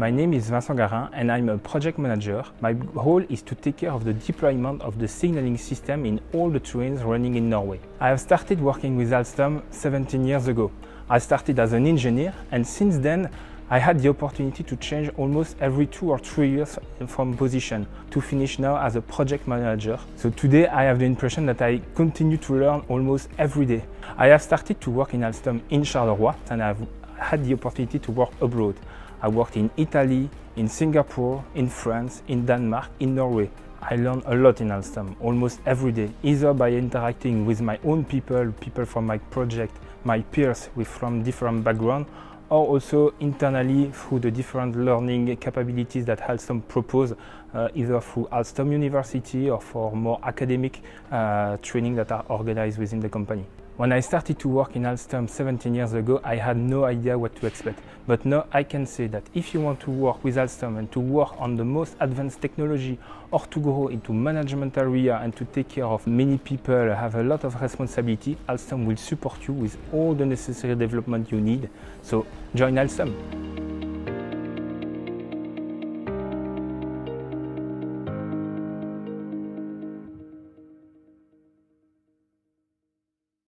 My name is Vincent Garin and I'm a project manager. My role is to take care of the deployment of the signaling system in all the trains running in Norway. I have started working with Alstom 17 years ago. I started as an engineer and since then I had the opportunity to change almost every two or three years from position to finish now as a project manager. So today I have the impression that I continue to learn almost every day. I have started to work in Alstom in Charleroi and I've had the opportunity to work abroad. I worked in Italy, in Singapore, in France, in Denmark, in Norway. I learned a lot in Alstom, almost every day, either by interacting with my own people, people from my project, my peers with from different backgrounds, or also internally through the different learning capabilities that Alstom propose, uh, either through Alstom University or for more academic uh, training that are organized within the company. When I started to work in Alstom 17 years ago, I had no idea what to expect. But now I can say that if you want to work with Alstom and to work on the most advanced technology or to grow into management area and to take care of many people, have a lot of responsibility, Alstom will support you with all the necessary development you need. So join Alstom.